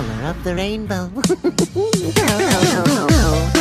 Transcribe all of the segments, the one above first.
color of the rainbow.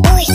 Boy.